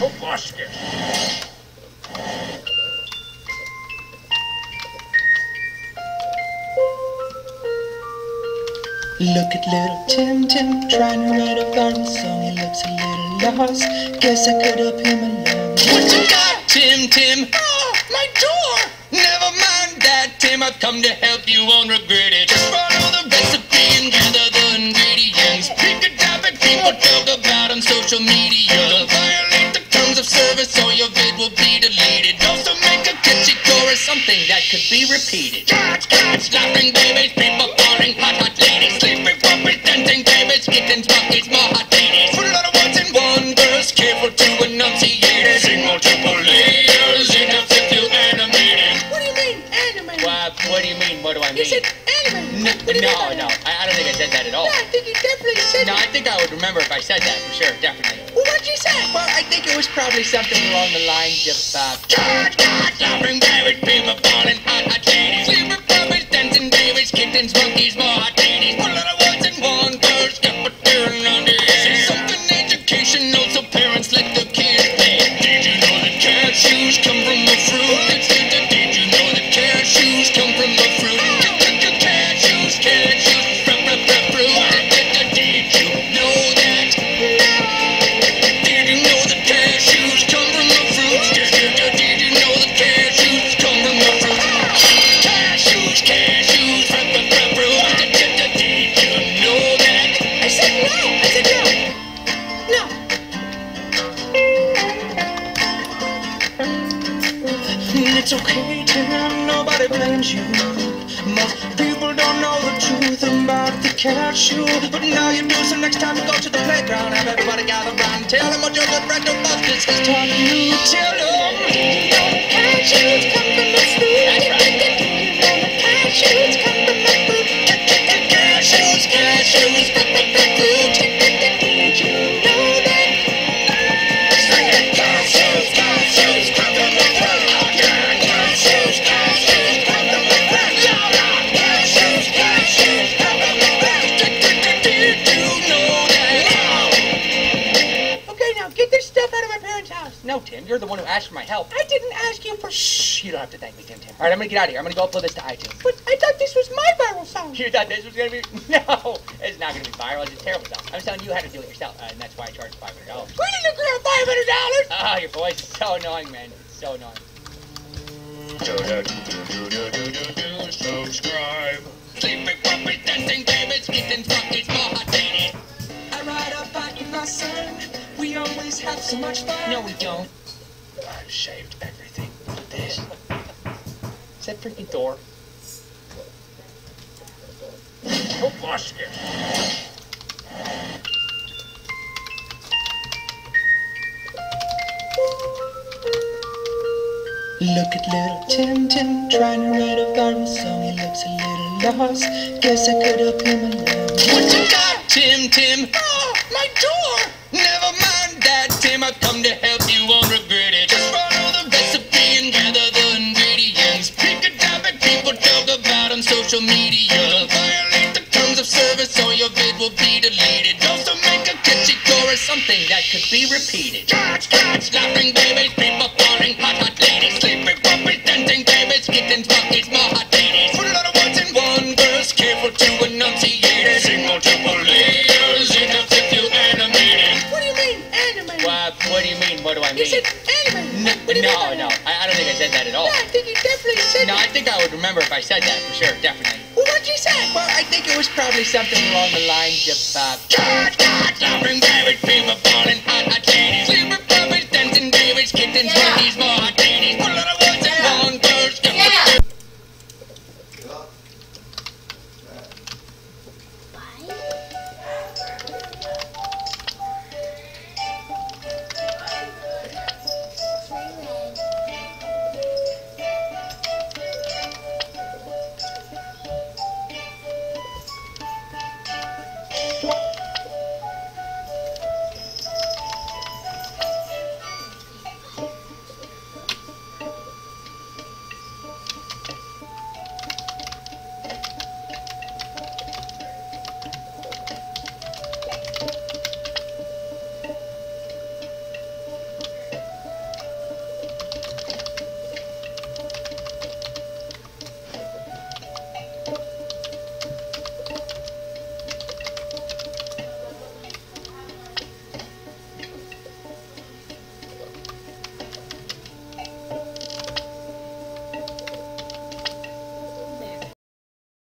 Oh. Look at little Tim Tim trying to write a garden song. He looks a little lost. Guess I could help him along. What you got, Tim Tim? Oh, my door! Never mind that, Tim. I've come to help you, won't regret it. Just follow the recipe and gather the ingredients. Pick a topic people talk about on social media. Something that could be repeated. Cats, cats, laughing babies, people falling, hot, hot ladies, sleeping puppies, dancing babies, kittens, monkeys, more hot ladies. Put a lot of words in one verse, careful to enunciate it. Sing multiple layers in a fifth animated. What do you mean, anime? What, what do you mean? What do I You mean? said anime. No, What do you mean no, no. I, I don't think I said that at all. Yeah, I think you definitely said No, it. I think I would remember if I said that for sure, definitely. Well, what'd you say? Well, I think it was probably something along the lines of, uh, God, God, laughing babies, people falling, hot, hot puppies, dancing babies, kittens, monkeys, more hot ladies. Put a lot of words in one verse, got my tearing on the. Say something educational so parents let the kids play. Did you know that come from the fruit? Did, you know that come from the fruit? It's okay, Tim, nobody blames you. Most people don't know the truth about the cashew. But now you do, so next time you go to the playground, have everybody gather round tell them what your good friend has taught you. Tell Tim, you're the one who asked for my help. I didn't ask you for shh. Shh, you don't have to thank me, Tim Tim. All right, I'm gonna get out of here. I'm gonna go upload this to iTunes. But I thought this was my viral song. You thought this was gonna be? No, it's not gonna be viral. It's a terrible song. I'm telling you how to do it yourself, uh, and that's why I charge five hundred dollars. Where did you grab five hundred dollars? Ah, your voice is so annoying, man. It's so annoying. Subscribe. Sleeping puppies, dancing babies, kittens, monkeys, more hot ladies. I ride up back in my son. We always have so much fun. No, we don't. I've shaved everything. This. Is that freaking door? Oh, basket. Look at little Tim Tim trying to write a garden song. He looks a little lost. Guess I could help him along. What you got, Tim Tim? Oh, my door! Never mind that, Tim. I've come to help you, social media. Violate the terms of service or your vid will be deleted. Also make a catchy chorus, something that could be repeated. Cats, cats, laughing babies, people falling, hot, hot ladies, sleeping puppies, dancing babies, kittens, monkeys, more hot ladies. Put a lot of words in one verse, careful to enunciate it. Sing multiple layers in a fifth animated. What do you mean, anime? What, what do you mean? What do I You mean? said you mean by no, no. I, I don't think I said that at all. Yeah, I think you definitely think I would remember if I said that for sure, definitely. Well, what'd you say? Well, I think it was probably something along the lines of, uh, God, God,